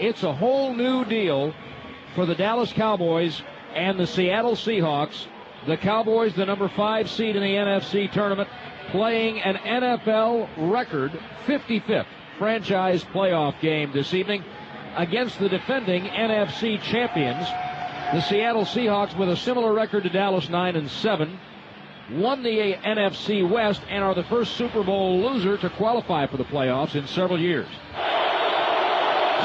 it's a whole new deal for the Dallas Cowboys and the Seattle Seahawks. The Cowboys, the number five seed in the NFC tournament, playing an NFL record 55th franchise playoff game this evening against the defending NFC champions. The Seattle Seahawks with a similar record to Dallas 9 and 7 won the NFC West and are the first Super Bowl loser to qualify for the playoffs in several years.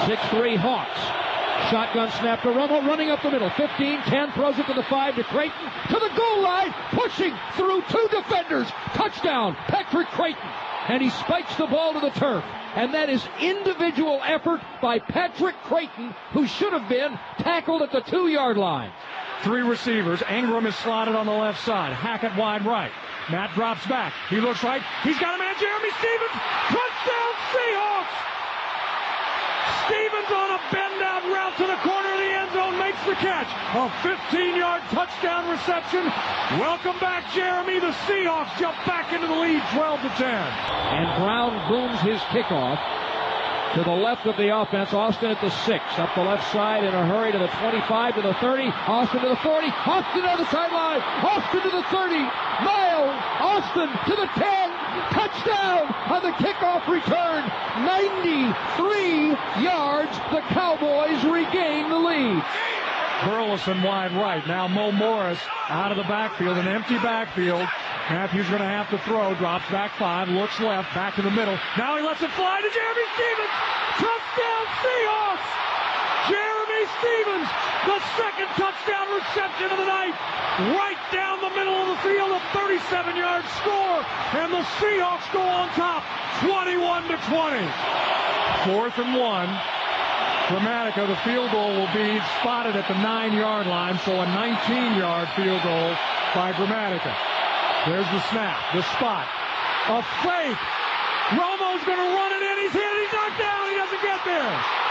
6-3 Hawks. Shotgun snap to Romo, running up the middle. 15, 10, throws it to the 5 to Crayton. To the goal line, pushing through two defenders. Touchdown, Patrick Crayton. And he spikes the ball to the turf. And that is individual effort by Patrick Crayton, who should have been tackled at the two yard line. Three receivers. Engram is slotted on the left side. Hackett wide right. Matt drops back. He looks right. He's got a man, Jerramy Stevens. Touchdown Seahawks! Stevens on a bend out route to the corner of the end zone makes the catch. A 15 yard touchdown reception. Welcome back, Jerramy. The Seahawks jump back into the lead 12 to 10. And Brown booms his kickoff to the left of the offense. Austin at the six, up the left side in a hurry to the 25, to the 30, Austin to the 40, Austin on the sideline, Austin to the 30, Miles, Austin to the 10, touchdown on the kickoff return, 93 yards. The Cowboys regain the lead. Burleson wide right. Now Mo Morris out of the backfield, an empty backfield. Matthews going to have to throw. Drops back five. Looks left. Back to the middle. Now he lets it fly to Jerramy Stevens. Touchdown Seahawks. Stevens, the second touchdown reception of the night. Right down the middle of the field, a 37-yard score, and the Seahawks go on top, 21 to 20. Fourth and one. Gramatica, the field goal will be spotted at the nine-yard line, so a 19-yard field goal by Gramatica. There's the snap, the spot, a fake. Romo's going to run it in. He's hit. He's knocked down. He doesn't get there.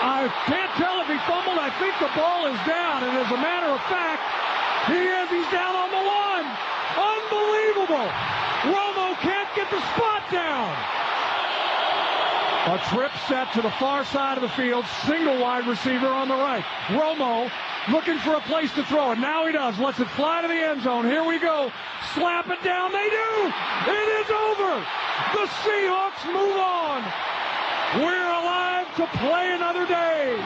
I can't tell if he fumbled. I think the ball is down, and as a matter of fact, he is. He's down on the one. Unbelievable. Romo can't get the spot down. A trip set to the far side of the field, single wide receiver on the right. Romo looking for a place to throw it. Now he does. Lets it fly to the end zone. Here we go. Slap it down. They do. It is over. The Seahawks move on. We're alive to play another day.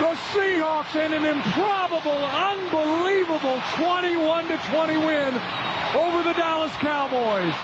The Seahawks in an improbable, unbelievable 21 20 win over the Dallas Cowboys.